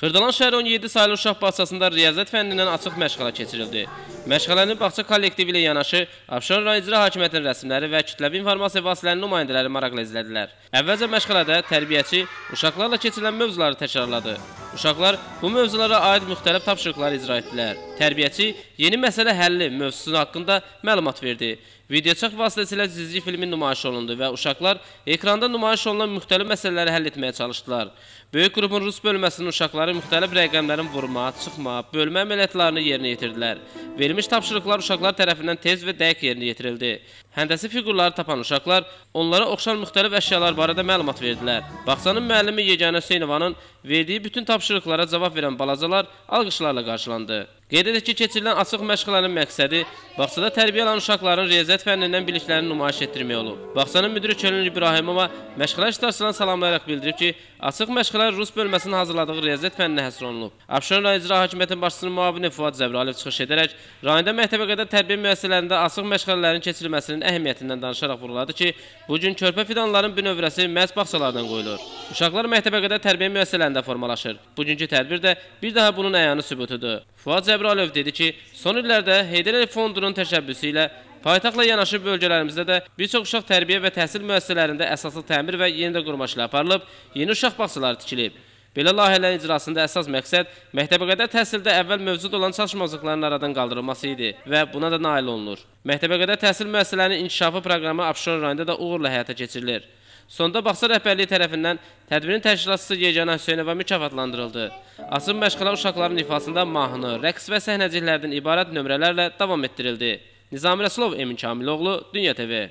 Xırdalan şəhər 17 saylı uşaq bağçasında riyaziyyat fənnindən açıq məşğələ keçirildi. Məşğələni bağça kollektivi ilə yanaşı Abşeron rayon icra hakimiyyətinin rəsmləri və kütləvi informasiya vasitələrinin nümayəndələri maraqla izlədilər. Əvvəlcə məşğələdə tərbiyəçi uşaqlarla keçirilən mövzuları təkrarladı. Uşaqlar bu mövzulara aid müxtəlif tapşırıqlar icra etdilər. Tərbiyəçi yeni məsələ həlli mövzusu haqqında məlumat verdi. Videoçaq vasitəsilə cizgi filmin nümayiş olundu və uşaqlar ekranda nümayiş olunan müxtəlif məsələləri həll etməyə çalışdılar. Böyük qrupun rus bölməsinin uşaqları müxtəlif rəqəmlərin vurma, çıxma, bölmə əməliyyatlarını yerinə yetirdilər. Verilmiş tapşırıqlar uşaqlar tərəfindən tez və dəqiq yerinə yetirildi. Həndəsi fiqurları tapan uşaqlar onlara oxşar müxtəlif əşyalar barədə məlumat verdilər. Bağçanın müəllimi Yeganə Hüseynovanın verdiyi bütün tapşırıqlara cavab verən balacalar alqışlarla qarşılandı. Qeyd edək ki, keçirilən açıq məşğələnin məqsədi bağçada tərbiyə alan uşaqların riyaziyyat fənnindən biliklərini nümayiş etdirmək olub. Bağçanın müdiri Könül İbrahimova məşğələ iştirakçılarına salamlayaraq bildirib ki, açıq məşğələ Rus bölməsinin hazırladığı riyaziyyat fənninə həsr olunub. Abşeron rayon icra hakimiyyətinin başçısının müavini Fuad Zəbraliyev çıxış edərək rayonda məktəbə qədər tərbiyə müəssisələrində açıq məşğələlərin keçirilməsinin əhəmiyyətindən danışaraq vurğuladı ki, bu gün körpə fidanların bünövrəsi məhz bağçalardan qoyulur. Uşaqlar məktəbə qədər tərbiyə müəssisələrində formalaşır. Bugünkü tədbir də bir daha bunun əyanı sübutudur. Fuad Zəbraliyev dedi ki, son illərdə Heydər Əliyev Fondunun təşəbbüsü ilə paytaxtla yanaşı bölgələrimizdə də bir çox uşaq tərbiyə və təhsil müəssisələrində əsaslı təmir və yenidə qurma işləri aparılıb, yeni uşaq bağçaları tikilib. Belə layihələrin icrasında əsas məqsəd məktəbəqədər təhsildə əvvəl mövcud olan çatışmazlıqların aradan qaldırılması idi və buna da nail olunur. Məktəbəqədər təhsil müəssisələrinin inkişafı proqramı Abşeron rayonunda da uğurla həyata keçirilir. Sonda bağça rəhbərliyi tərəfindən tədbirin təşkilatçısı Yeganə Hüseynova mükafatlandırıldı. Açıq məşğələ uşaqların ifasında mahnı, rəqs və səhnəciklərdən ibarət nömrələrlə davam etdirildi. Nizami Rəsulov, Emin Kamiloğlu, Dünya TV.